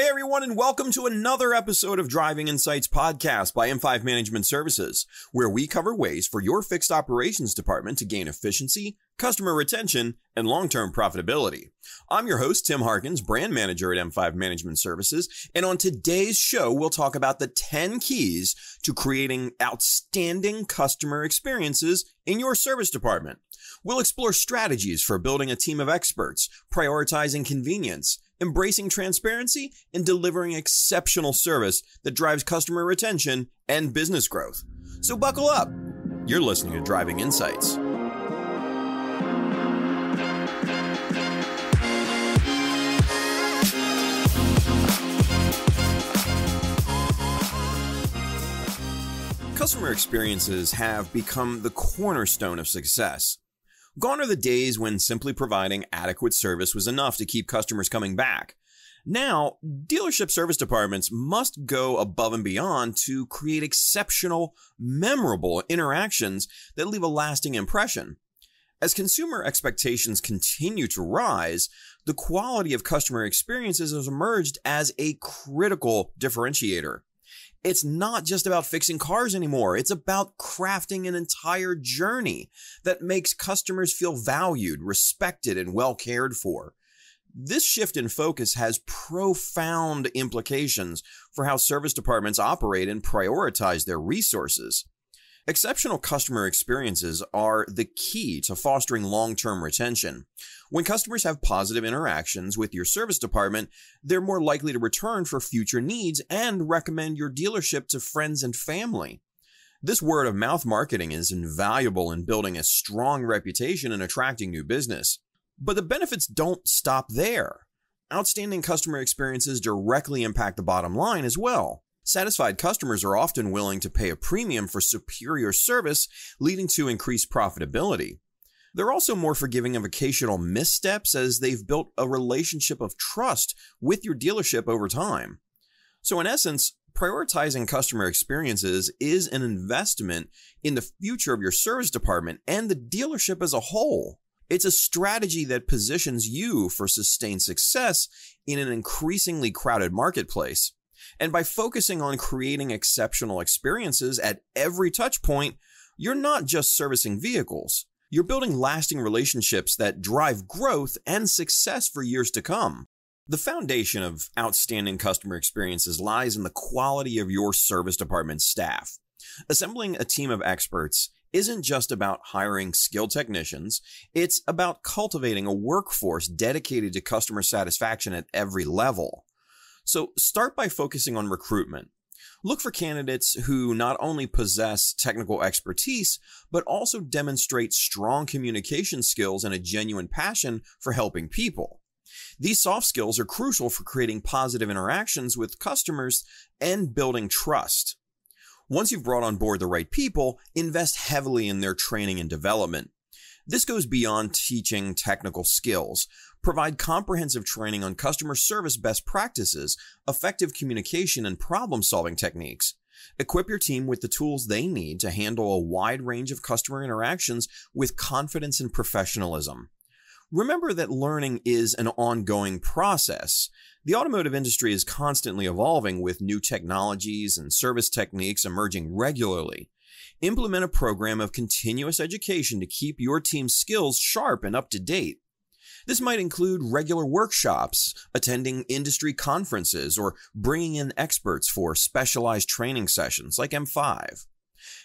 Hey everyone, and welcome to another episode of Driving Insights podcast by M5 Management Services, where we cover ways for your fixed operations department to gain efficiency, customer retention, and long-term profitability. I'm your host, Tim Harkins, brand manager at M5 Management Services, and on today's show, we'll talk about the 10 keys to creating outstanding customer experiences in your service department. We'll explore strategies for building a team of experts, prioritizing convenience, embracing transparency, and delivering exceptional service that drives customer retention and business growth. So buckle up. You're listening to Driving Insights. Customer experiences have become the cornerstone of success. Gone are the days when simply providing adequate service was enough to keep customers coming back. Now, dealership service departments must go above and beyond to create exceptional, memorable interactions that leave a lasting impression. As consumer expectations continue to rise, the quality of customer experiences has emerged as a critical differentiator. It's not just about fixing cars anymore. It's about crafting an entire journey that makes customers feel valued, respected, and well cared for. This shift in focus has profound implications for how service departments operate and prioritize their resources. Exceptional customer experiences are the key to fostering long-term retention. When customers have positive interactions with your service department, they're more likely to return for future needs and recommend your dealership to friends and family. This word of mouth marketing is invaluable in building a strong reputation and attracting new business. But the benefits don't stop there. Outstanding customer experiences directly impact the bottom line as well. Satisfied customers are often willing to pay a premium for superior service, leading to increased profitability. They're also more forgiving of occasional missteps as they've built a relationship of trust with your dealership over time. So, in essence, prioritizing customer experiences is an investment in the future of your service department and the dealership as a whole. It's a strategy that positions you for sustained success in an increasingly crowded marketplace. And by focusing on creating exceptional experiences at every touch point, you're not just servicing vehicles. You're building lasting relationships that drive growth and success for years to come. The foundation of outstanding customer experiences lies in the quality of your service department staff. Assembling a team of experts isn't just about hiring skilled technicians, it's about cultivating a workforce dedicated to customer satisfaction at every level. So start by focusing on recruitment. Look for candidates who not only possess technical expertise, but also demonstrate strong communication skills and a genuine passion for helping people. These soft skills are crucial for creating positive interactions with customers and building trust. Once you've brought on board the right people, invest heavily in their training and development. This goes beyond teaching technical skills. Provide comprehensive training on customer service best practices, effective communication, and problem solving techniques. Equip your team with the tools they need to handle a wide range of customer interactions with confidence and professionalism. Remember that learning is an ongoing process. The automotive industry is constantly evolving with new technologies and service techniques emerging regularly. Implement a program of continuous education to keep your team's skills sharp and up to date. This might include regular workshops, attending industry conferences, or bringing in experts for specialized training sessions like M5.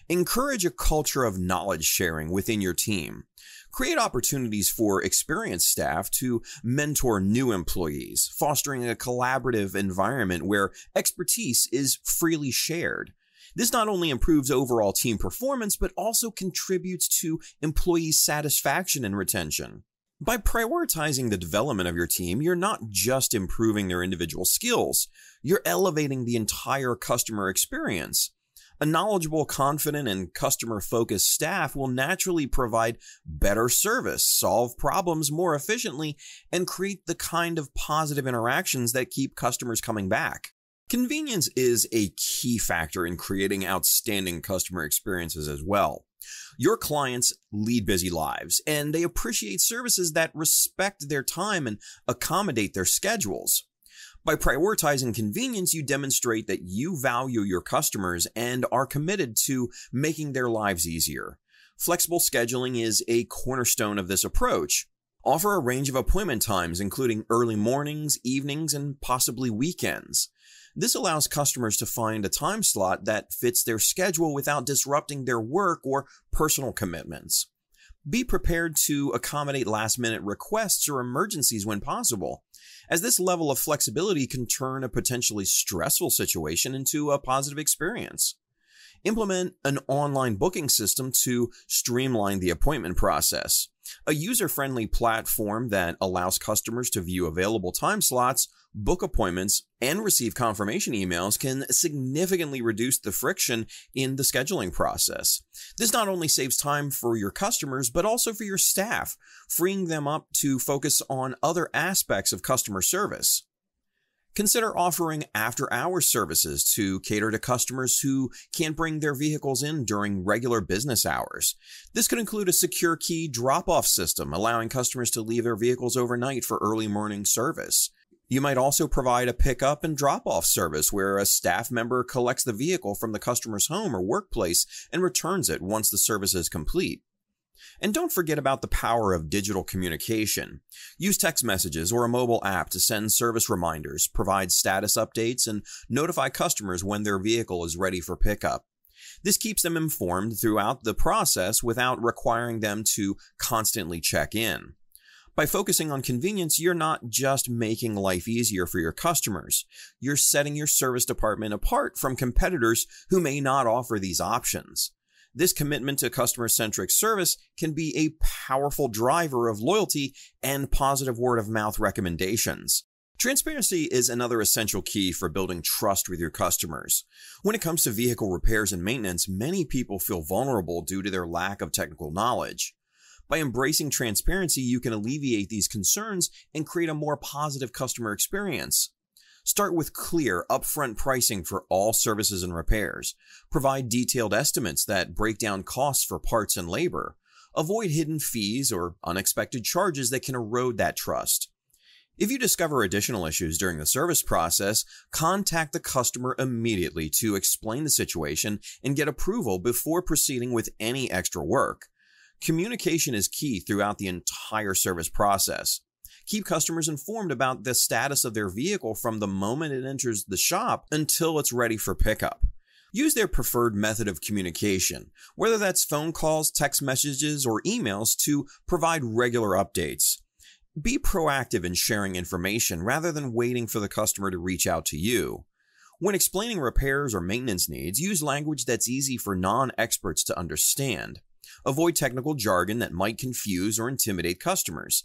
Encourage a culture of knowledge sharing within your team. Create opportunities for experienced staff to mentor new employees, fostering a collaborative environment where expertise is freely shared. This not only improves overall team performance, but also contributes to employee satisfaction and retention. By prioritizing the development of your team, you're not just improving their individual skills, you're elevating the entire customer experience. A knowledgeable, confident, and customer focused staff will naturally provide better service, solve problems more efficiently, and create the kind of positive interactions that keep customers coming back. Convenience is a key factor in creating outstanding customer experiences as well. Your clients lead busy lives and they appreciate services that respect their time and accommodate their schedules. By prioritizing convenience, you demonstrate that you value your customers and are committed to making their lives easier. Flexible scheduling is a cornerstone of this approach. Offer a range of appointment times, including early mornings, evenings, and possibly weekends. This allows customers to find a time slot that fits their schedule without disrupting their work or personal commitments. Be prepared to accommodate last minute requests or emergencies when possible, as this level of flexibility can turn a potentially stressful situation into a positive experience. Implement an online booking system to streamline the appointment process. A user friendly platform that allows customers to view available time slots, book appointments, and receive confirmation emails can significantly reduce the friction in the scheduling process. This not only saves time for your customers, but also for your staff, freeing them up to focus on other aspects of customer service. Consider offering after hours services to cater to customers who can't bring their vehicles in during regular business hours. This could include a secure key drop off system, allowing customers to leave their vehicles overnight for early morning service. You might also provide a pickup and drop off service where a staff member collects the vehicle from the customer's home or workplace and returns it once the service is complete. And don't forget about the power of digital communication. Use text messages or a mobile app to send service reminders, provide status updates, and notify customers when their vehicle is ready for pickup. This keeps them informed throughout the process without requiring them to constantly check in. By focusing on convenience, you're not just making life easier for your customers, you're setting your service department apart from competitors who may not offer these options. This commitment to customer centric service can be a powerful driver of loyalty and positive word of mouth recommendations. Transparency is another essential key for building trust with your customers. When it comes to vehicle repairs and maintenance, many people feel vulnerable due to their lack of technical knowledge. By embracing transparency, you can alleviate these concerns and create a more positive customer experience. Start with clear, upfront pricing for all services and repairs. Provide detailed estimates that break down costs for parts and labor. Avoid hidden fees or unexpected charges that can erode that trust. If you discover additional issues during the service process, contact the customer immediately to explain the situation and get approval before proceeding with any extra work. Communication is key throughout the entire service process. Keep customers informed about the status of their vehicle from the moment it enters the shop until it's ready for pickup. Use their preferred method of communication, whether that's phone calls, text messages, or emails, to provide regular updates. Be proactive in sharing information rather than waiting for the customer to reach out to you. When explaining repairs or maintenance needs, use language that's easy for non experts to understand. Avoid technical jargon that might confuse or intimidate customers.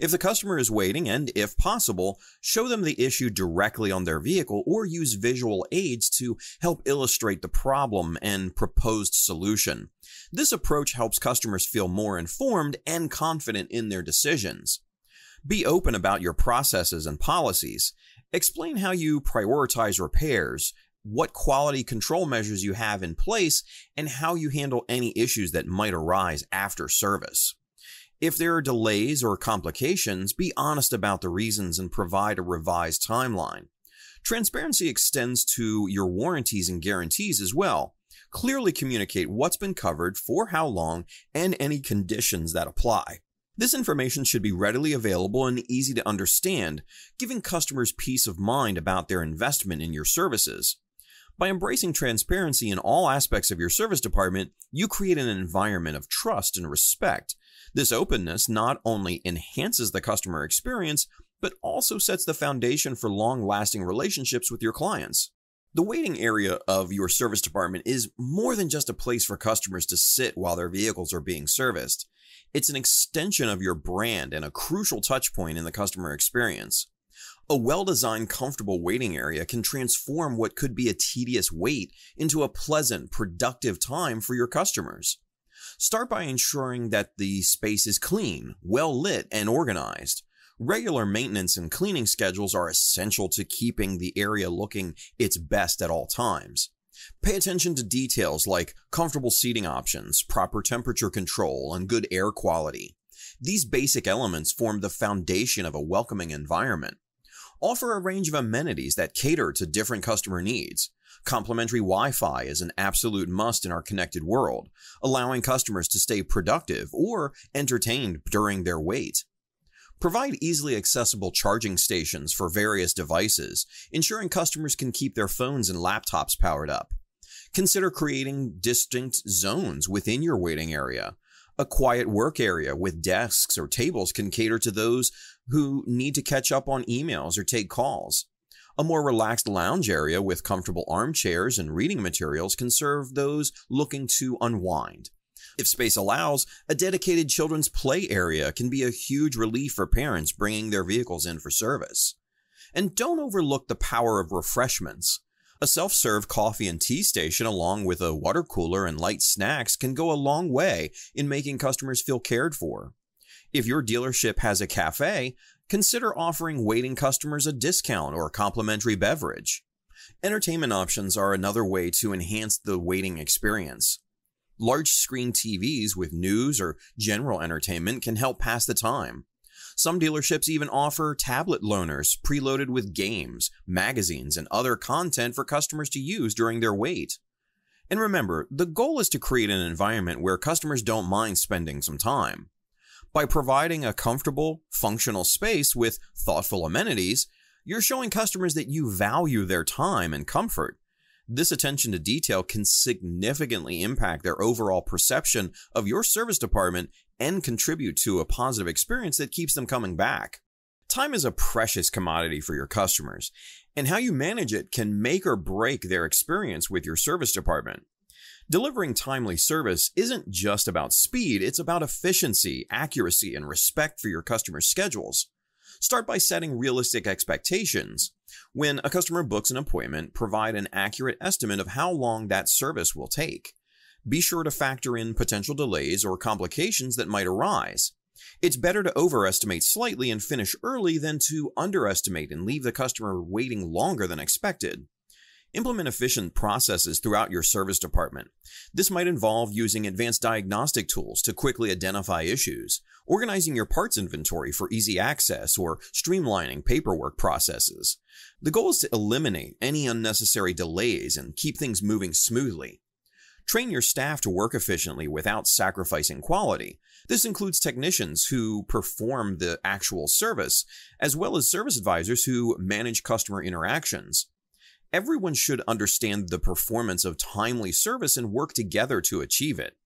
If the customer is waiting and, if possible, show them the issue directly on their vehicle or use visual aids to help illustrate the problem and proposed solution. This approach helps customers feel more informed and confident in their decisions. Be open about your processes and policies. Explain how you prioritize repairs, what quality control measures you have in place, and how you handle any issues that might arise after service. If there are delays or complications, be honest about the reasons and provide a revised timeline. Transparency extends to your warranties and guarantees as well. Clearly communicate what's been covered, for how long, and any conditions that apply. This information should be readily available and easy to understand, giving customers peace of mind about their investment in your services. By embracing transparency in all aspects of your service department, you create an environment of trust and respect. This openness not only enhances the customer experience, but also sets the foundation for long lasting relationships with your clients. The waiting area of your service department is more than just a place for customers to sit while their vehicles are being serviced. It's an extension of your brand and a crucial touchpoint in the customer experience. A well designed, comfortable waiting area can transform what could be a tedious wait into a pleasant, productive time for your customers. Start by ensuring that the space is clean, well lit, and organized. Regular maintenance and cleaning schedules are essential to keeping the area looking its best at all times. Pay attention to details like comfortable seating options, proper temperature control, and good air quality. These basic elements form the foundation of a welcoming environment. Offer a range of amenities that cater to different customer needs. Complimentary Wi Fi is an absolute must in our connected world, allowing customers to stay productive or entertained during their wait. Provide easily accessible charging stations for various devices, ensuring customers can keep their phones and laptops powered up. Consider creating distinct zones within your waiting area. A quiet work area with desks or tables can cater to those who need to catch up on emails or take calls. A more relaxed lounge area with comfortable armchairs and reading materials can serve those looking to unwind. If space allows, a dedicated children's play area can be a huge relief for parents bringing their vehicles in for service. And don't overlook the power of refreshments. A self serve coffee and tea station, along with a water cooler and light snacks, can go a long way in making customers feel cared for. If your dealership has a cafe, consider offering waiting customers a discount or a complimentary beverage. Entertainment options are another way to enhance the waiting experience. Large screen TVs with news or general entertainment can help pass the time. Some dealerships even offer tablet loaners preloaded with games, magazines, and other content for customers to use during their wait. And remember, the goal is to create an environment where customers don't mind spending some time. By providing a comfortable, functional space with thoughtful amenities, you're showing customers that you value their time and comfort this attention to detail can significantly impact their overall perception of your service department and contribute to a positive experience that keeps them coming back. Time is a precious commodity for your customers, and how you manage it can make or break their experience with your service department. Delivering timely service isn't just about speed, it's about efficiency, accuracy, and respect for your customers' schedules. Start by setting realistic expectations. When a customer books an appointment, provide an accurate estimate of how long that service will take. Be sure to factor in potential delays or complications that might arise. It's better to overestimate slightly and finish early than to underestimate and leave the customer waiting longer than expected. Implement efficient processes throughout your service department. This might involve using advanced diagnostic tools to quickly identify issues, organizing your parts inventory for easy access, or streamlining paperwork processes. The goal is to eliminate any unnecessary delays and keep things moving smoothly. Train your staff to work efficiently without sacrificing quality. This includes technicians who perform the actual service, as well as service advisors who manage customer interactions. Everyone should understand the performance of timely service and work together to achieve it.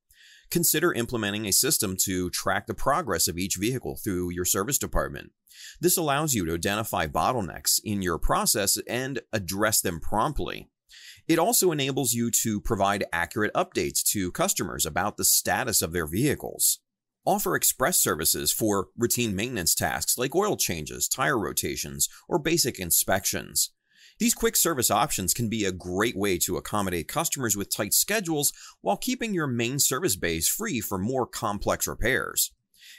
Consider implementing a system to track the progress of each vehicle through your service department. This allows you to identify bottlenecks in your process and address them promptly. It also enables you to provide accurate updates to customers about the status of their vehicles. Offer express services for routine maintenance tasks like oil changes, tire rotations, or basic inspections. These quick service options can be a great way to accommodate customers with tight schedules while keeping your main service base free for more complex repairs.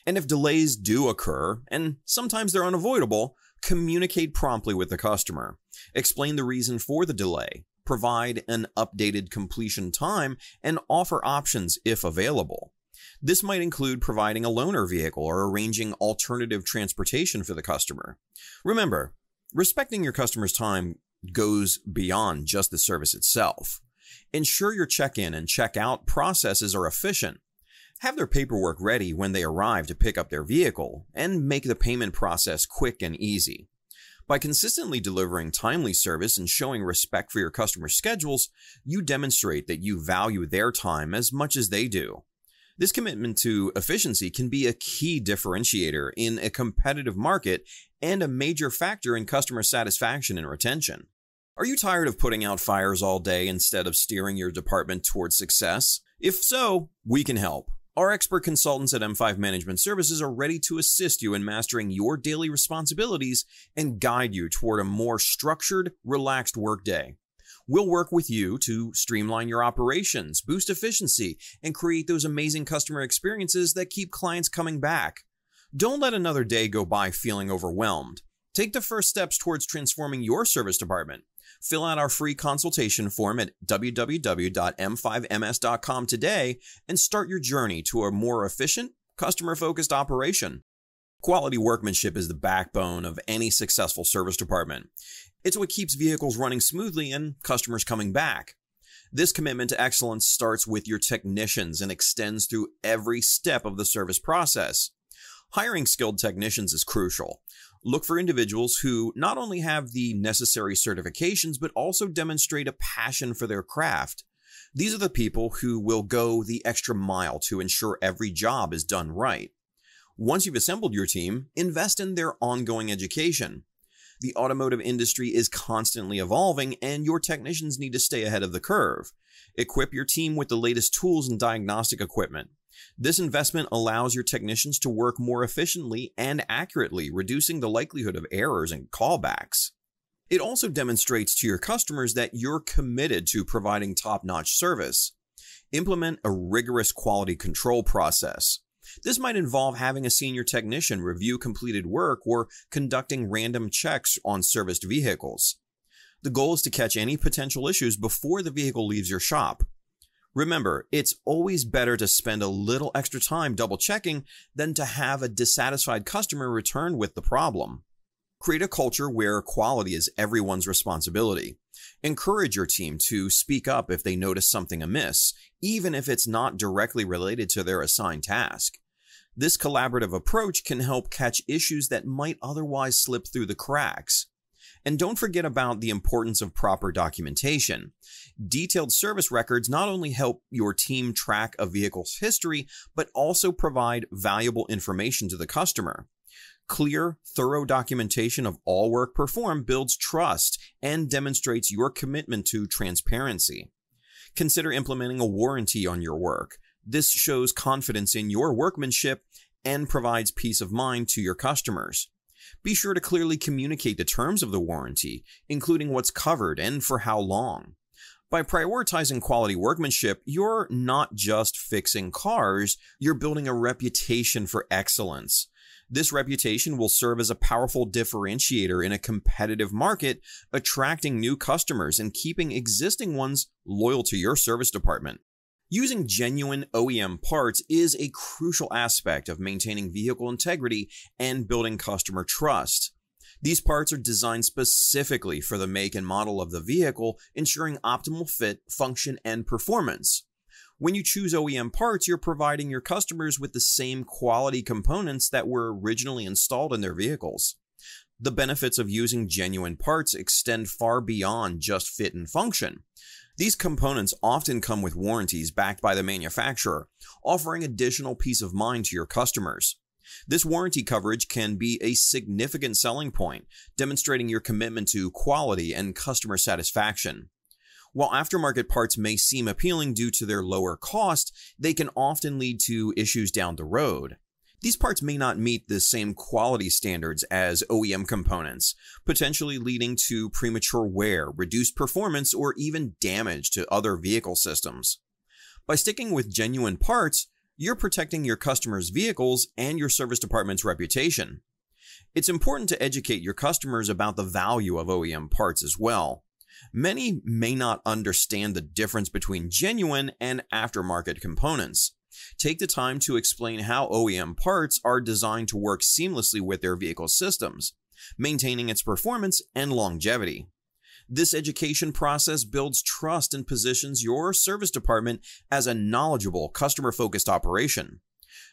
And if delays do occur, and sometimes they're unavoidable, communicate promptly with the customer. Explain the reason for the delay, provide an updated completion time, and offer options if available. This might include providing a loaner vehicle or arranging alternative transportation for the customer. Remember, respecting your customer's time goes beyond just the service itself. Ensure your check in and check out processes are efficient. Have their paperwork ready when they arrive to pick up their vehicle, and make the payment process quick and easy. By consistently delivering timely service and showing respect for your customer schedules, you demonstrate that you value their time as much as they do. This commitment to efficiency can be a key differentiator in a competitive market and a major factor in customer satisfaction and retention. Are you tired of putting out fires all day instead of steering your department towards success? If so, we can help. Our expert consultants at M5 Management Services are ready to assist you in mastering your daily responsibilities and guide you toward a more structured, relaxed workday. We'll work with you to streamline your operations, boost efficiency, and create those amazing customer experiences that keep clients coming back. Don't let another day go by feeling overwhelmed. Take the first steps towards transforming your service department. Fill out our free consultation form at www.m5ms.com today and start your journey to a more efficient, customer focused operation. Quality workmanship is the backbone of any successful service department. It's what keeps vehicles running smoothly and customers coming back. This commitment to excellence starts with your technicians and extends through every step of the service process. Hiring skilled technicians is crucial. Look for individuals who not only have the necessary certifications, but also demonstrate a passion for their craft. These are the people who will go the extra mile to ensure every job is done right. Once you've assembled your team, invest in their ongoing education. The automotive industry is constantly evolving and your technicians need to stay ahead of the curve. Equip your team with the latest tools and diagnostic equipment. This investment allows your technicians to work more efficiently and accurately, reducing the likelihood of errors and callbacks. It also demonstrates to your customers that you're committed to providing top-notch service. Implement a rigorous quality control process. This might involve having a senior technician review completed work or conducting random checks on serviced vehicles. The goal is to catch any potential issues before the vehicle leaves your shop. Remember, it's always better to spend a little extra time double checking than to have a dissatisfied customer return with the problem. Create a culture where quality is everyone's responsibility. Encourage your team to speak up if they notice something amiss, even if it's not directly related to their assigned task. This collaborative approach can help catch issues that might otherwise slip through the cracks. And don't forget about the importance of proper documentation. Detailed service records not only help your team track a vehicle's history, but also provide valuable information to the customer. Clear, thorough documentation of all work performed builds trust and demonstrates your commitment to transparency. Consider implementing a warranty on your work. This shows confidence in your workmanship and provides peace of mind to your customers. Be sure to clearly communicate the terms of the warranty, including what's covered and for how long. By prioritizing quality workmanship, you're not just fixing cars, you're building a reputation for excellence. This reputation will serve as a powerful differentiator in a competitive market, attracting new customers and keeping existing ones loyal to your service department. Using genuine OEM parts is a crucial aspect of maintaining vehicle integrity and building customer trust. These parts are designed specifically for the make and model of the vehicle, ensuring optimal fit, function, and performance. When you choose OEM parts, you're providing your customers with the same quality components that were originally installed in their vehicles. The benefits of using genuine parts extend far beyond just fit and function. These components often come with warranties backed by the manufacturer, offering additional peace of mind to your customers. This warranty coverage can be a significant selling point, demonstrating your commitment to quality and customer satisfaction. While aftermarket parts may seem appealing due to their lower cost, they can often lead to issues down the road. These parts may not meet the same quality standards as OEM components, potentially leading to premature wear, reduced performance, or even damage to other vehicle systems. By sticking with genuine parts, you're protecting your customers' vehicles and your service department's reputation. It's important to educate your customers about the value of OEM parts as well. Many may not understand the difference between genuine and aftermarket components. Take the time to explain how OEM parts are designed to work seamlessly with their vehicle systems, maintaining its performance and longevity. This education process builds trust and positions your service department as a knowledgeable, customer focused operation.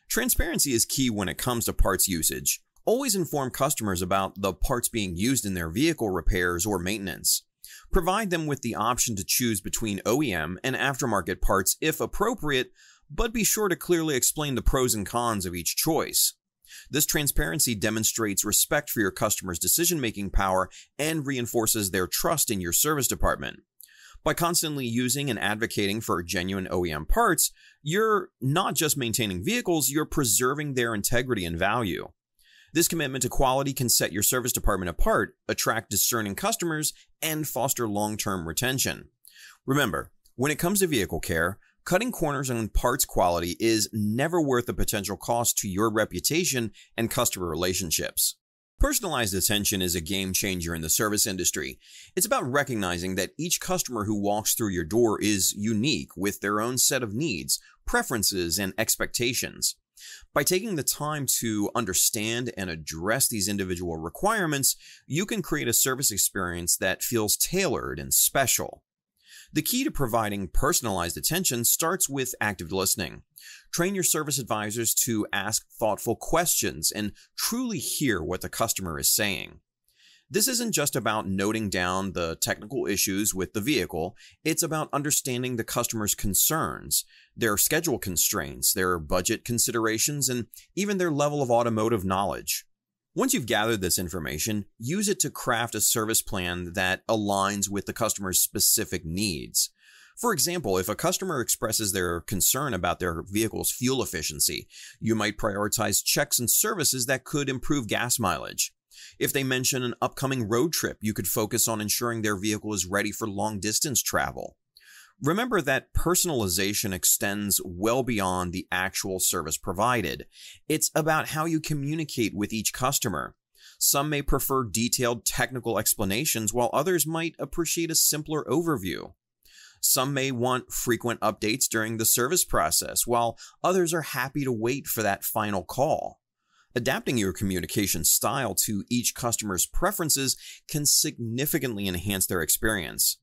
Transparency is key when it comes to parts usage. Always inform customers about the parts being used in their vehicle repairs or maintenance. Provide them with the option to choose between OEM and aftermarket parts if appropriate, but be sure to clearly explain the pros and cons of each choice. This transparency demonstrates respect for your customer's decision making power and reinforces their trust in your service department. By constantly using and advocating for genuine OEM parts, you're not just maintaining vehicles, you're preserving their integrity and value. This commitment to quality can set your service department apart, attract discerning customers, and foster long term retention. Remember, when it comes to vehicle care, Cutting corners on parts quality is never worth the potential cost to your reputation and customer relationships. Personalized attention is a game changer in the service industry. It's about recognizing that each customer who walks through your door is unique with their own set of needs, preferences, and expectations. By taking the time to understand and address these individual requirements, you can create a service experience that feels tailored and special. The key to providing personalized attention starts with active listening. Train your service advisors to ask thoughtful questions and truly hear what the customer is saying. This isn't just about noting down the technical issues with the vehicle, it's about understanding the customer's concerns, their schedule constraints, their budget considerations, and even their level of automotive knowledge. Once you've gathered this information, use it to craft a service plan that aligns with the customer's specific needs. For example, if a customer expresses their concern about their vehicle's fuel efficiency, you might prioritize checks and services that could improve gas mileage. If they mention an upcoming road trip, you could focus on ensuring their vehicle is ready for long distance travel. Remember that personalization extends well beyond the actual service provided. It's about how you communicate with each customer. Some may prefer detailed technical explanations, while others might appreciate a simpler overview. Some may want frequent updates during the service process, while others are happy to wait for that final call. Adapting your communication style to each customer's preferences can significantly enhance their experience.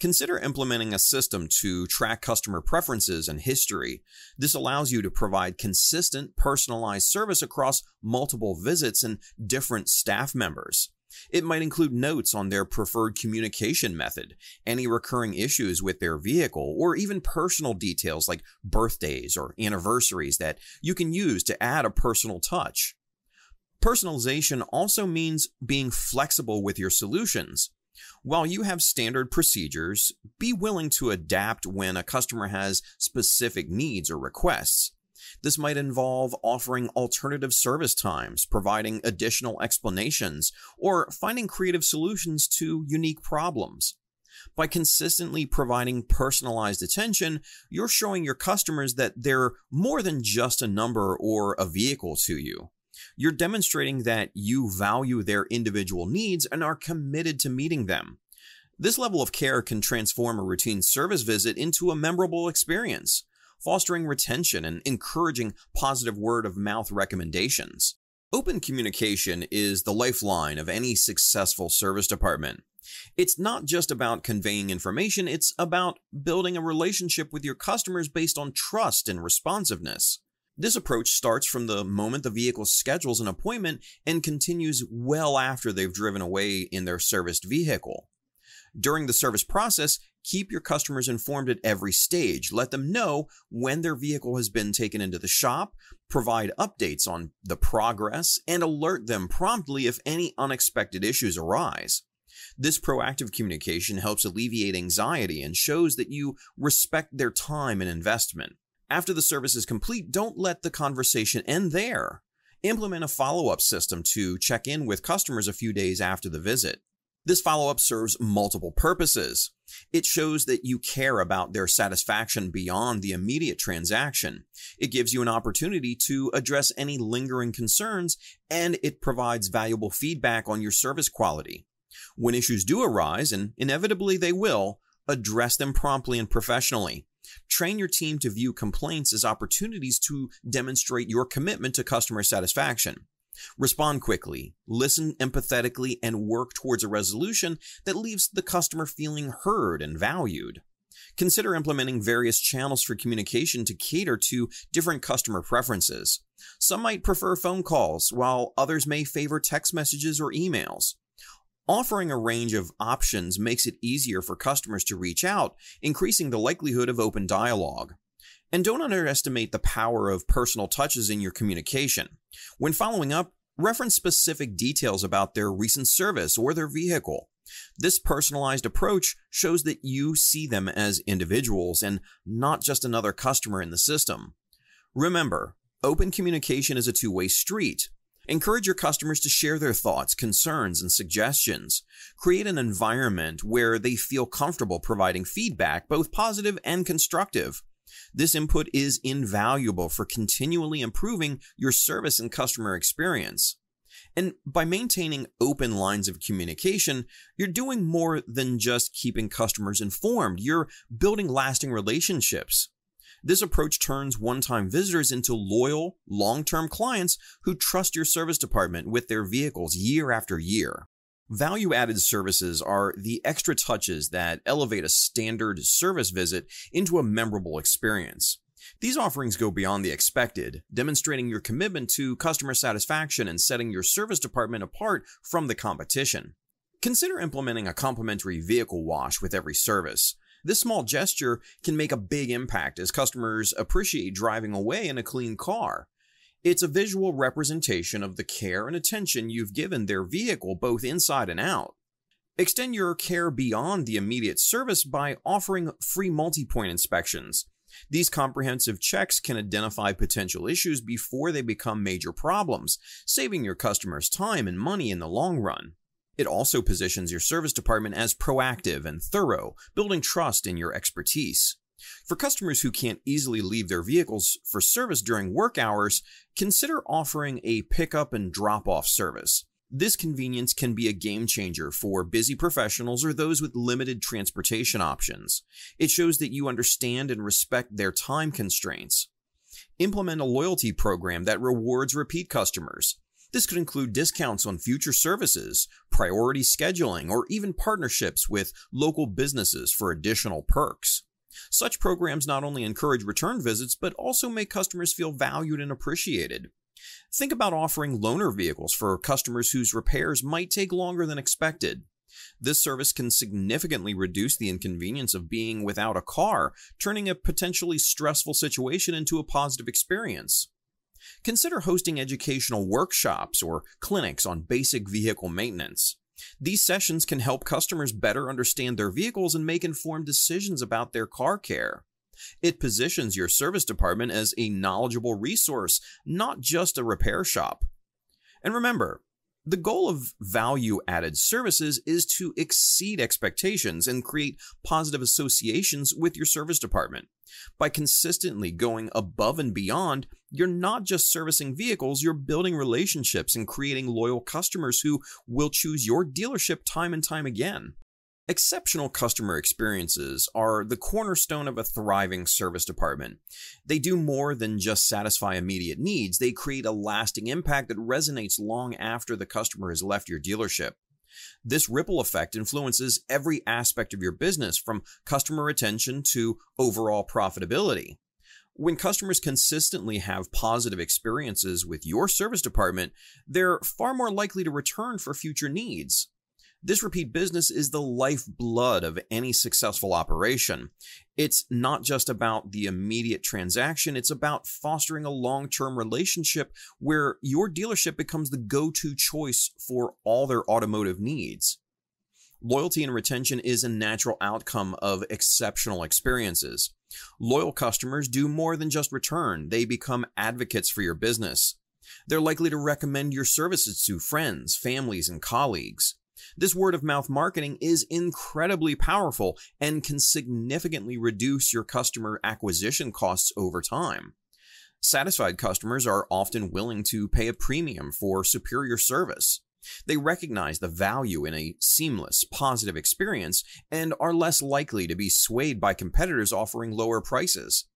Consider implementing a system to track customer preferences and history. This allows you to provide consistent, personalized service across multiple visits and different staff members. It might include notes on their preferred communication method, any recurring issues with their vehicle, or even personal details like birthdays or anniversaries that you can use to add a personal touch. Personalization also means being flexible with your solutions. While you have standard procedures, be willing to adapt when a customer has specific needs or requests. This might involve offering alternative service times, providing additional explanations, or finding creative solutions to unique problems. By consistently providing personalized attention, you're showing your customers that they're more than just a number or a vehicle to you. You're demonstrating that you value their individual needs and are committed to meeting them. This level of care can transform a routine service visit into a memorable experience fostering retention and encouraging positive word of mouth recommendations. Open communication is the lifeline of any successful service department. It's not just about conveying information, it's about building a relationship with your customers based on trust and responsiveness. This approach starts from the moment the vehicle schedules an appointment and continues well after they've driven away in their serviced vehicle. During the service process, keep your customers informed at every stage. Let them know when their vehicle has been taken into the shop, provide updates on the progress, and alert them promptly if any unexpected issues arise. This proactive communication helps alleviate anxiety and shows that you respect their time and investment. After the service is complete, don't let the conversation end there. Implement a follow up system to check in with customers a few days after the visit. This follow up serves multiple purposes. It shows that you care about their satisfaction beyond the immediate transaction. It gives you an opportunity to address any lingering concerns, and it provides valuable feedback on your service quality. When issues do arise, and inevitably they will, address them promptly and professionally. Train your team to view complaints as opportunities to demonstrate your commitment to customer satisfaction. Respond quickly, listen empathetically, and work towards a resolution that leaves the customer feeling heard and valued. Consider implementing various channels for communication to cater to different customer preferences. Some might prefer phone calls, while others may favor text messages or emails. Offering a range of options makes it easier for customers to reach out, increasing the likelihood of open dialogue. And don't underestimate the power of personal touches in your communication. When following up, reference specific details about their recent service or their vehicle. This personalized approach shows that you see them as individuals and not just another customer in the system. Remember, open communication is a two way street. Encourage your customers to share their thoughts, concerns, and suggestions. Create an environment where they feel comfortable providing feedback, both positive and constructive. This input is invaluable for continually improving your service and customer experience. And by maintaining open lines of communication, you're doing more than just keeping customers informed. You're building lasting relationships. This approach turns one time visitors into loyal, long term clients who trust your service department with their vehicles year after year. Value added services are the extra touches that elevate a standard service visit into a memorable experience. These offerings go beyond the expected, demonstrating your commitment to customer satisfaction and setting your service department apart from the competition. Consider implementing a complimentary vehicle wash with every service. This small gesture can make a big impact as customers appreciate driving away in a clean car. It's a visual representation of the care and attention you've given their vehicle both inside and out. Extend your care beyond the immediate service by offering free multi-point inspections. These comprehensive checks can identify potential issues before they become major problems, saving your customers time and money in the long run. It also positions your service department as proactive and thorough, building trust in your expertise. For customers who can't easily leave their vehicles for service during work hours, consider offering a pickup and drop off service. This convenience can be a game changer for busy professionals or those with limited transportation options. It shows that you understand and respect their time constraints. Implement a loyalty program that rewards repeat customers. This could include discounts on future services, priority scheduling, or even partnerships with local businesses for additional perks. Such programs not only encourage return visits, but also make customers feel valued and appreciated. Think about offering loaner vehicles for customers whose repairs might take longer than expected. This service can significantly reduce the inconvenience of being without a car, turning a potentially stressful situation into a positive experience. Consider hosting educational workshops or clinics on basic vehicle maintenance. These sessions can help customers better understand their vehicles and make informed decisions about their car care. It positions your service department as a knowledgeable resource, not just a repair shop. And remember, the goal of value added services is to exceed expectations and create positive associations with your service department. By consistently going above and beyond, you're not just servicing vehicles, you're building relationships and creating loyal customers who will choose your dealership time and time again. Exceptional customer experiences are the cornerstone of a thriving service department. They do more than just satisfy immediate needs, they create a lasting impact that resonates long after the customer has left your dealership. This ripple effect influences every aspect of your business from customer retention to overall profitability. When customers consistently have positive experiences with your service department, they're far more likely to return for future needs. This repeat business is the lifeblood of any successful operation. It's not just about the immediate transaction, it's about fostering a long term relationship where your dealership becomes the go to choice for all their automotive needs. Loyalty and retention is a natural outcome of exceptional experiences. Loyal customers do more than just return, they become advocates for your business. They're likely to recommend your services to friends, families, and colleagues. This word of mouth marketing is incredibly powerful and can significantly reduce your customer acquisition costs over time. Satisfied customers are often willing to pay a premium for superior service. They recognize the value in a seamless, positive experience and are less likely to be swayed by competitors offering lower prices.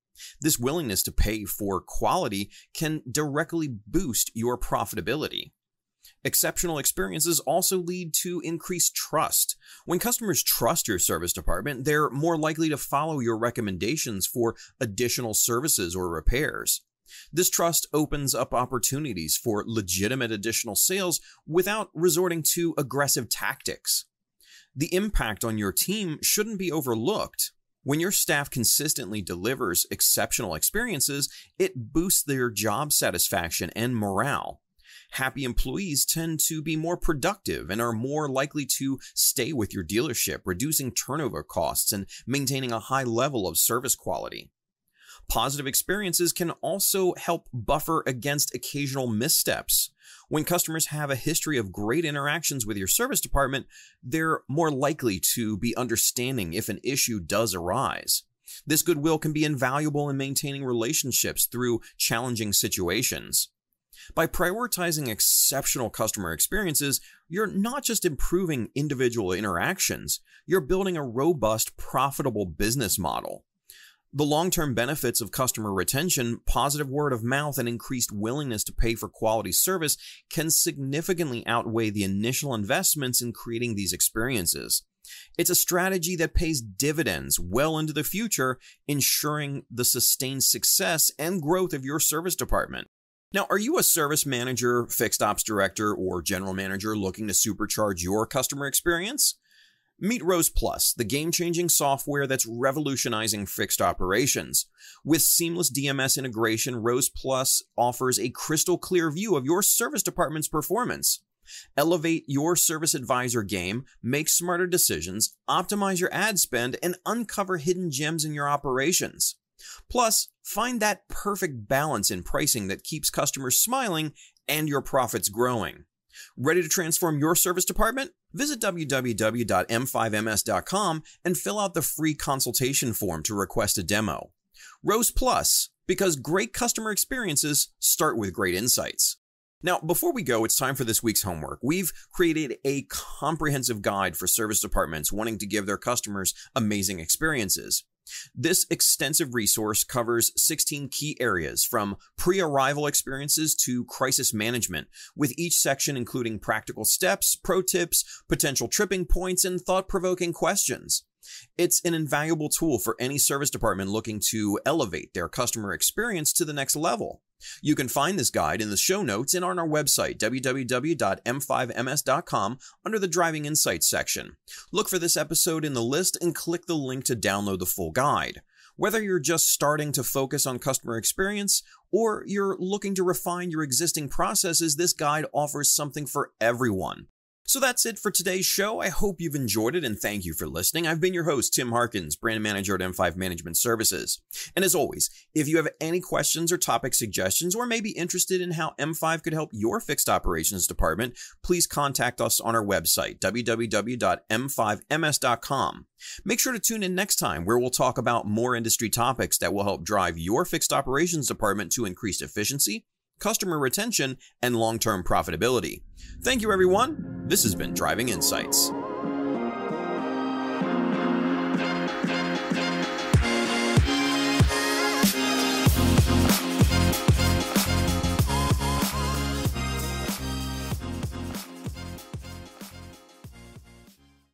This willingness to pay for quality can directly boost your profitability. Exceptional experiences also lead to increased trust. When customers trust your service department, they're more likely to follow your recommendations for additional services or repairs. This trust opens up opportunities for legitimate additional sales without resorting to aggressive tactics. The impact on your team shouldn't be overlooked. When your staff consistently delivers exceptional experiences, it boosts their job satisfaction and morale. Happy employees tend to be more productive and are more likely to stay with your dealership, reducing turnover costs and maintaining a high level of service quality. Positive experiences can also help buffer against occasional missteps. When customers have a history of great interactions with your service department, they're more likely to be understanding if an issue does arise. This goodwill can be invaluable in maintaining relationships through challenging situations. By prioritizing exceptional customer experiences, you're not just improving individual interactions, you're building a robust, profitable business model. The long term benefits of customer retention, positive word of mouth, and increased willingness to pay for quality service can significantly outweigh the initial investments in creating these experiences. It's a strategy that pays dividends well into the future, ensuring the sustained success and growth of your service department. Now, are you a service manager, fixed ops director, or general manager looking to supercharge your customer experience? Meet Rose Plus, the game changing software that's revolutionizing fixed operations. With seamless DMS integration, Rose Plus offers a crystal clear view of your service department's performance. Elevate your service advisor game, make smarter decisions, optimize your ad spend, and uncover hidden gems in your operations. Plus, find that perfect balance in pricing that keeps customers smiling and your profits growing. Ready to transform your service department? Visit www.m5ms.com and fill out the free consultation form to request a demo. Rose Plus, because great customer experiences start with great insights. Now, before we go, it's time for this week's homework. We've created a comprehensive guide for service departments wanting to give their customers amazing experiences. This extensive resource covers 16 key areas from pre arrival experiences to crisis management, with each section including practical steps, pro tips, potential tripping points, and thought provoking questions. It's an invaluable tool for any service department looking to elevate their customer experience to the next level. You can find this guide in the show notes and on our website, www.m5ms.com, under the Driving Insights section. Look for this episode in the list and click the link to download the full guide. Whether you're just starting to focus on customer experience or you're looking to refine your existing processes, this guide offers something for everyone. So that's it for today's show. I hope you've enjoyed it and thank you for listening. I've been your host, Tim Harkins, brand manager at M5 Management Services. And as always, if you have any questions or topic suggestions, or may be interested in how M5 could help your fixed operations department, please contact us on our website, www.m5ms.com. Make sure to tune in next time where we'll talk about more industry topics that will help drive your fixed operations department to increased efficiency, customer retention, and long term profitability. Thank you, everyone. This has been Driving Insights.